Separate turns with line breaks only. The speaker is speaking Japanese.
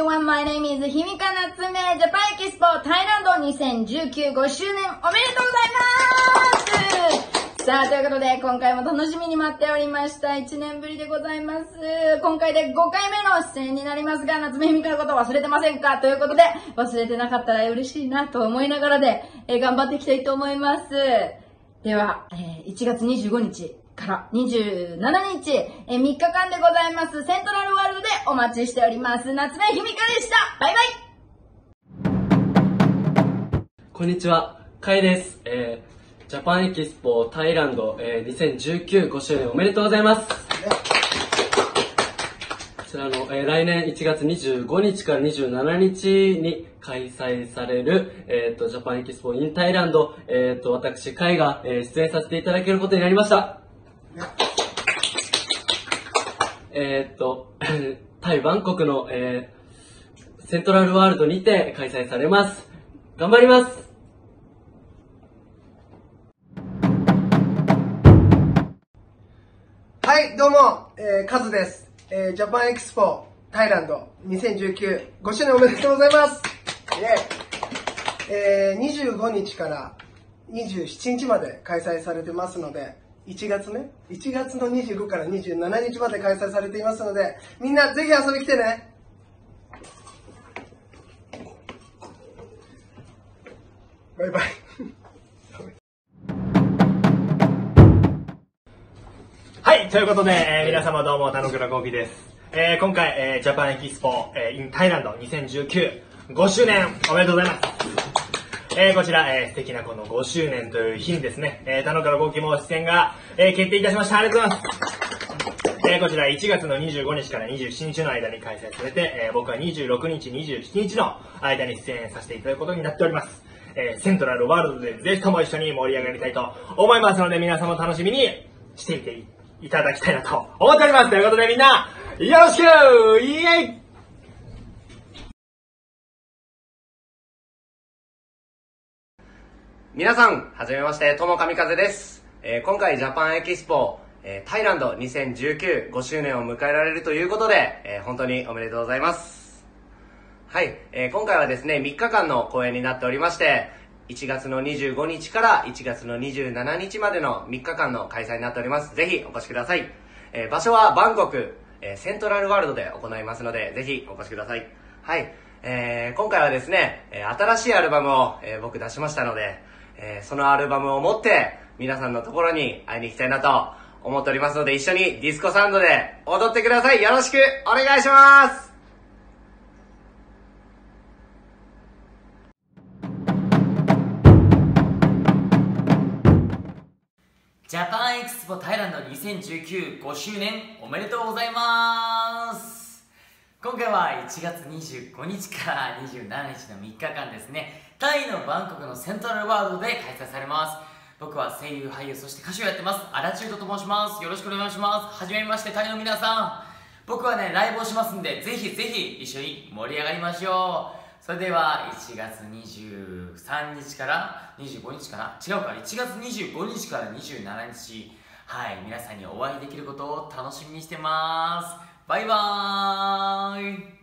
everyone, my name is ひみかなつめジャパンエキスポタイランド2019 5周年おめでとうございますさあ、ということで、今回も楽しみに待っておりました。1年ぶりでございます。今回で5回目の出演になりますが、夏目ひみかのこと忘れてませんか？ということで、忘れてなかったら嬉しいなと思いながらで、えー頑張っていきたいと思います。では、えー1月25日から27日、えー3日間でございます、セントラルワールドでお待ちしております。夏目ひみかでしたバイバイ
こんにちは、かいです。えー、ジャパンエキスポタイランド、えー、2019 5周年おめでとうございます。こちらの、えー来年1月25日から27日に開催される、えー、と、ジャパンエキスポインタイランド、えー、と、私、カイが、えー出演させていただけることになりました。えー、と、タイ・バンコクの、えーセントラルワールドにて開催されます。頑張ります
はい、どうも、えー、カズです。えー、ジャパンエキスポタイランド2019、5周年おめでとうございます。イェイえー、25日から27日まで開催されてますので、1月ね、1月の25から27日まで開催されていますので、みんなぜひ遊び来てね。バイバイ。
はい、ということで、えー皆様どうも、田野倉幸喜です。えー今回、えージャパンエキスポ、えー in タイランド2019、5周年おめでとうございます。えーこちら、えー素敵なこの5周年という日にですね、えー田野倉幸喜も出演が、えー決定いたしました。ありがとうございます。えーこちら1月の25日から27日の間に開催されて、えー僕は26日、27日の間に出演させていただくことになっております。えーセントラルワールドでぜひとも一緒に盛り上がりたいと思いますので、皆様楽しみにしていていただきたいなと思っております。ということでみんな、よろしくイエイ
皆さん、はじめまして、ともかみかぜです。えー今回ジャパンエキスポ、えータイランド2019 5周年を迎えられるということで、えー本当におめでとうございます。はい、えー今回はですね、3日間の公演になっておりまして、1月の25日から1月の27日までの3日間の開催になっております。ぜひお越しください。えー場所はバンコク、えーセントラルワールドで行いますので、ぜひお越しください。はい、えー今回はですね、新しいアルバムを、えー僕出しましたので、えーそのアルバムを持って皆さんのところに会いに行きたいなと思っておりますので一緒にディスコサウンドで踊ってください。よろしくお願いします。
ジャパンエクスポタイランド20195周年おめでとうございます。今回は1月25日から27日の3日間ですね。タイのバンコクのセントラルワールドで開催されます。僕は声優俳優そして歌手をやってます。アラチュードと申します。よろしくお願いします。はじめましてタイの皆さん。僕はねライブをしますんでぜひぜひ一緒に盛り上がりましょう。それでは1月23日から25日かな？違うか。1月25日から27日。はい。皆さんにお会いできることを楽しみにしてます。バイバーイ。